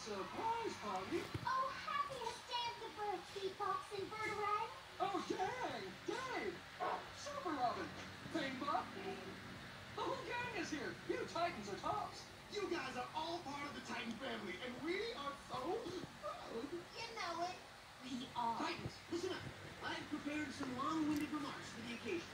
surprise party. Oh, happiest day of the bird, Beatbox and Birdarang. Oh, dang, Dave, Super Robin, Bingba. The whole gang is here. You Titans are tops. You guys are all part of the Titan family, and we are so proud. You know it. We are. Titans, listen up. I've prepared some long-winded remarks for the occasion.